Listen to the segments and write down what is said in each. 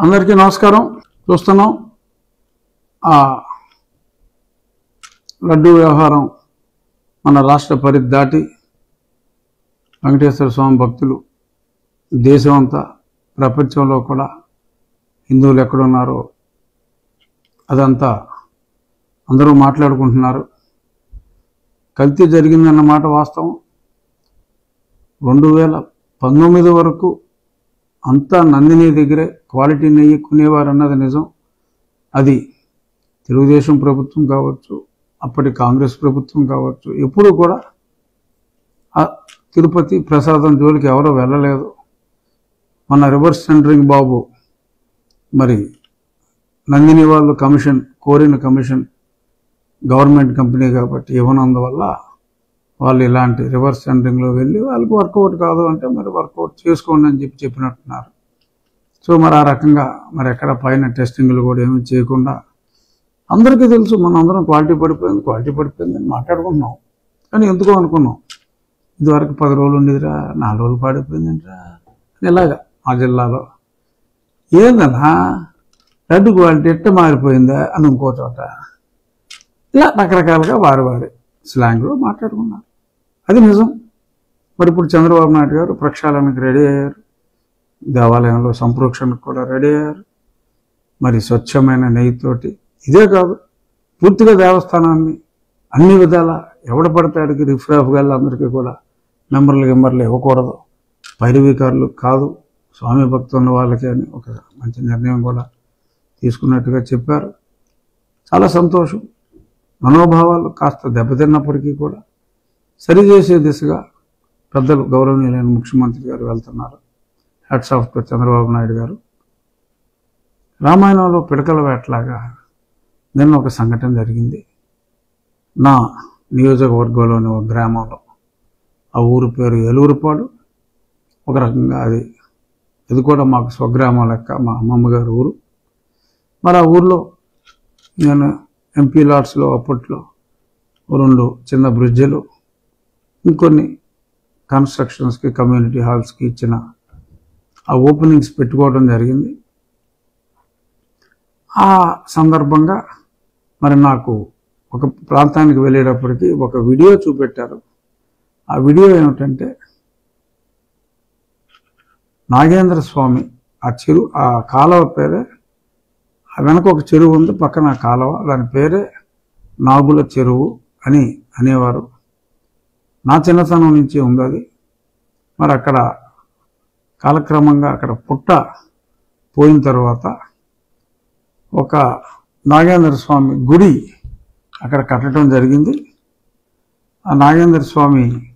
అందరికీ నమస్కారం. చూస్తున్నాం. ఆ లడ్డూ వ్యవహారం మన రాష్ట్ర పరిధి దాటి వెంకటేశ్వర స్వామి భక్తులు దేశం అంతా ప్రపంచంలో కూడా హిందువులు ఎక్కడున్నారో అదంతా అందరూ మాట్లాడుకుంటున్నారు. కల్తీ జరిగిందన్న మాట వాస్తవం. రెండు వేల పంతొమ్మిది వరకు అంతా నందిని దగ్గరే క్వాలిటీ నెయ్యి కొనేవారు అన్నది నిజం. అది తెలుగుదేశం ప్రభుత్వం కావచ్చు అప్పటి కాంగ్రెస్ ప్రభుత్వం కావచ్చు ఎప్పుడు కూడా ఆ తిరుపతి ప్రసాదం జోలికి ఎవరో వెళ్ళలేదు. మన రివర్స్ సెంటరింగ్ బాబు మరి నందిని వాళ్ళు కమిషన్ కోరిన కమిషన్ గవర్నమెంట్ కంపెనీ కాబట్టి ఇవ్వనందువల్ల వాళ్ళు ఇలాంటి రివర్స్ టెండరింగ్లో వెళ్ళి వాళ్ళకి వర్కౌట్ కాదు అంటే మరి వర్కౌట్ చేసుకోండి అని చెప్పి చెప్పినట్టున్నారు. సో మరి ఆ రకంగా మరి ఎక్కడ పైన టెస్టింగ్లు కూడా ఏమీ చేయకుండా అందరికీ తెలుసు మనం అందరం క్వాలిటీ పడిపోయింది క్వాలిటీ పడిపోయింది అని మాట్లాడుకుంటున్నాం. కానీ ఎందుకో అనుకున్నాం. ఇదివరకు పది రోజులు ఉండేదిరా నాలుగు రోజులు పడిపోయిందిరా అని ఇలాగా మా జిల్లాలో. ఏందన్నా రెడ్ క్వాలిటీ ఎట్ట మారిపోయిందా అని ఇంకో చోట. ఇలా రకరకాలుగా వారి వారి. స్లాంగ్లో మాట్లాడుకున్నారు. అది నిజం. మరి ఇప్పుడు చంద్రబాబు నాయుడు గారు ప్రక్షాళనకు రెడీ అయ్యారు. దేవాలయంలో సంప్రోక్షణకు కూడా రెడీ అయ్యారు. మరి స్వచ్ఛమైన నెయ్యితోటి ఇదే కాదు పూర్తిగా దేవస్థానాన్ని అన్ని విధాల ఎవడ పడతాడికి రిఫ్రాఫ్ అందరికీ కూడా మెంబర్లు గింబర్లు ఇవ్వకూడదు. పైరవీకారులు కాదు స్వామి భక్తులు ఉన్న వాళ్ళకి అని ఒక మంచి నిర్ణయం కూడా తీసుకున్నట్టుగా చెప్పారు. చాలా సంతోషం. మనోభావాలు కాస్త దెబ్బతిన్నప్పటికీ కూడా సరిచేసే దిశగా పెద్దలు గౌరవనీయులైన ముఖ్యమంత్రి గారు వెళ్తున్నారు. హ్యాట్స్ ఆఫ్ చంద్రబాబు నాయుడు గారు. రామాయణంలో పిడకల వేటలాగా నిన్న ఒక సంఘటన జరిగింది. నా నియోజకవర్గంలోని ఒక గ్రామంలో ఆ ఊరు పేరు ఏలూరుపాడు. ఒక రకంగా అది ఇది కూడా మాకు స్వగ్రామం లెక్క మా అమ్మమ్మగారు ఊరు. మరి ఆ ఊర్లో నేను ఎంపీ లాట్స్లో అప్పట్లో రెండు చిన్న బ్రిడ్జ్లు ఇంకొన్ని కన్స్ట్రక్షన్స్కి కమ్యూనిటీ హాల్స్కి ఇచ్చిన ఆ ఓపెనింగ్స్ పెట్టుకోవడం జరిగింది. ఆ సందర్భంగా మరి నాకు ఒక ప్రాంతానికి వెళ్ళేటప్పటికి ఒక వీడియో చూపెట్టారు. ఆ వీడియో ఏమిటంటే నాగేంద్ర స్వామి ఆ చిరు ఆ కాలువ పేరే వెనక ఒక చెరువు ఉంది పక్కన కాలవ కాలువ. దాని పేరే నాగుల చెరువు అని అనేవారు. నా చిన్నతనం నుంచి ఉంది అది. మరి అక్కడ కాలక్రమంగా అక్కడ పుట్ట పోయిన తర్వాత ఒక నాగేంద్ర స్వామి గుడి అక్కడ కట్టడం జరిగింది. ఆ నాగేంద్ర స్వామి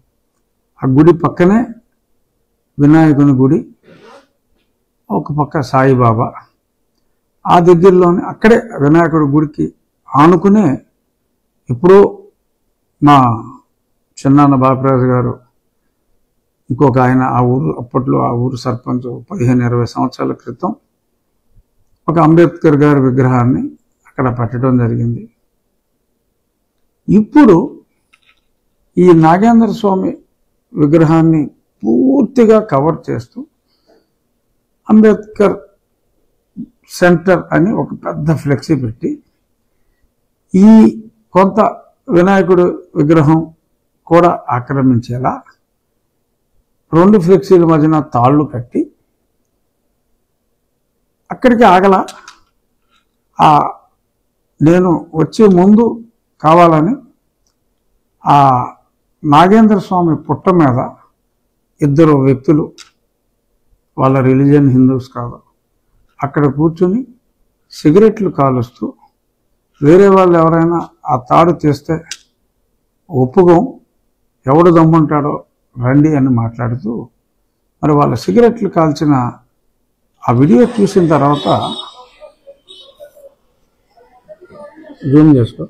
ఆ గుడి పక్కనే వినాయకుని గుడి ఒక పక్క సాయిబాబా. ఆ దగ్గరలోనే అక్కడే వినాయకుడి గుడికి ఆనుకునే ఎప్పుడో మా చిన్నాన్న బాపిరాజు గారు ఇంకొక ఆయన ఆ ఊరు అప్పట్లో ఆ ఊరు సర్పంచ్ పదిహేను ఇరవై సంవత్సరాల క్రితం ఒక అంబేద్కర్ గారి విగ్రహాన్ని అక్కడ పెట్టడం జరిగింది. ఇప్పుడు ఈ నాగేంద్ర స్వామి విగ్రహాన్ని పూర్తిగా కవర్ చేస్తూ అంబేద్కర్ సెంటర్ అని ఒక పెద్ద ఫ్లెక్సీ పెట్టి ఈ కొంత వినాయకుడు విగ్రహం కూడా ఆక్రమించేలా రెండు ఫ్లెక్సీల మధ్యన తాళ్ళు కట్టి అక్కడికి ఆగల. ఆ నేను వచ్చే ముందు కావాలని ఆ నాగేంద్ర స్వామి పుట్ట మీద ఇద్దరు వ్యక్తులు వాళ్ళ రిలీజియన్ హిందూస్ కాదు అక్కడ కూర్చుని సిగరెట్లు కాలుస్తూ వేరే వాళ్ళు ఎవరైనా ఆ తాడు తీస్తే ఒప్పుకోం ఎవడు దమ్ముంటాడో రండి అని మాట్లాడుతూ మరి వాళ్ళ సిగరెట్లు కాల్చిన ఆ వీడియో చూసిన తర్వాత జూమ్ చేసుకో.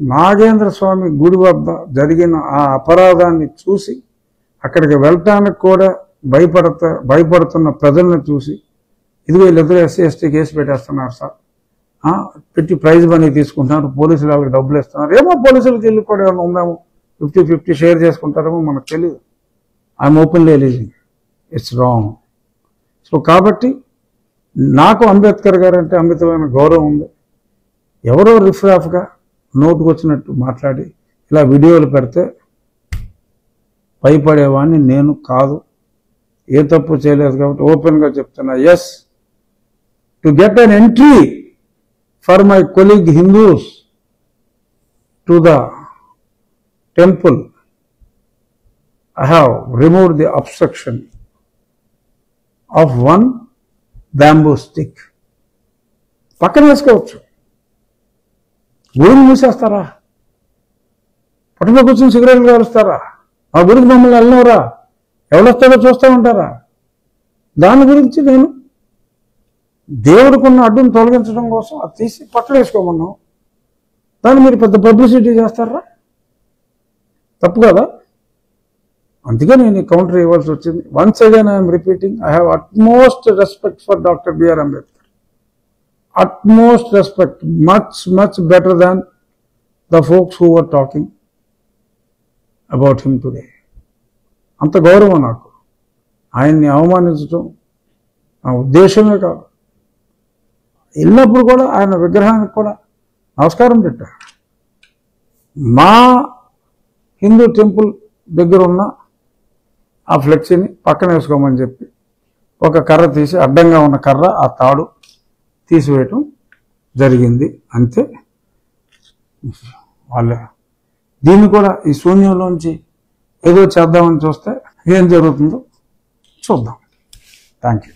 నాగేంద్ర స్వామి గుడి వద్ద జరిగిన ఆ అపరాధాన్ని చూసి అక్కడికి వెళ్ళటానికి కూడా భయపడత భయపడుతున్న ప్రజల్ని చూసి ఇదిగో వీళ్ళిద్దరూ ఎస్సీ ఎస్టీ కేసు పెట్టేస్తున్నారు సార్. పెట్టి ప్రైజ్ మనీ తీసుకుంటున్నారు పోలీసులు వాళ్ళకి డబ్బులు ఇస్తున్నారు. ఏమో పోలీసులకు వెళ్ళి కూడా ఏమైనా ఉందేమో ఫిఫ్టీ ఫిఫ్టీ షేర్ చేసుకుంటారేమో మనకు తెలియదు I'm openly alleging it's wrong so కాబట్టి నాకు అంబేద్కర్ గారు అంటే అమితమైన గౌరవం ఉంది. ఎవరో రిఫ్రాఫ్గా నోటుకు వచ్చినట్టు మాట్లాడి ఇలా వీడియోలు పెడితే భయపడేవాడిని నేను కాదు. ఏ తప్పు చేయలేదు కాబట్టి ఓపెన్గా చెప్తున్నా as to get an entry for my colleague Hindus to the temple I have remove the obstruction of one bamboo stick పక్కన వేసుకోవచ్చు. ఊరిని మూసేస్తారా? పట్టున కూర్చొని సిగరెట్లు కాలుస్తారా? ఆ గుడికి మమ్మల్ని వెళ్ళినవరా ఎవడొస్తాడో చూస్తూ ఉంటారా? దాని గురించి నేను దేవుడికున్న అడ్డును తొలగించడం కోసం అది తీసి పక్కన దాన్ని మీరు పెద్ద పబ్లిసిటీ చేస్తారా? తప్పు కదా? అందుకే నేను కౌంటర్ ఇవ్వాల్సి వచ్చింది. Once again I'm repeating I have utmost respect for doctor B Ambedkar utmost respect, much, much better than the folks who were talking about him today. అంత గౌరవం నాకు. ఆయన్ని అవమానించడం నా ఉద్దేశమే కాదు. వెళ్ళినప్పుడు కూడా ఆయన విగ్రహానికి కూడా నమస్కారం పెట్టా. మా హిందూ టెంపుల్ దగ్గర ఉన్న ఆ ఫ్లెక్సీని పక్కన వేసుకోమని చెప్పి ఒక కర్ర తీసి అడ్డంగా ఉన్న కర్ర ఆ తాడు తీసివేయటం జరిగింది. అంతే. వాళ్ళ దీన్ని కూడా ఈ శూన్యంలోంచి ఏదో చేద్దామని చూస్తే ఏం జరుగుతుందో చూద్దాం. Thank you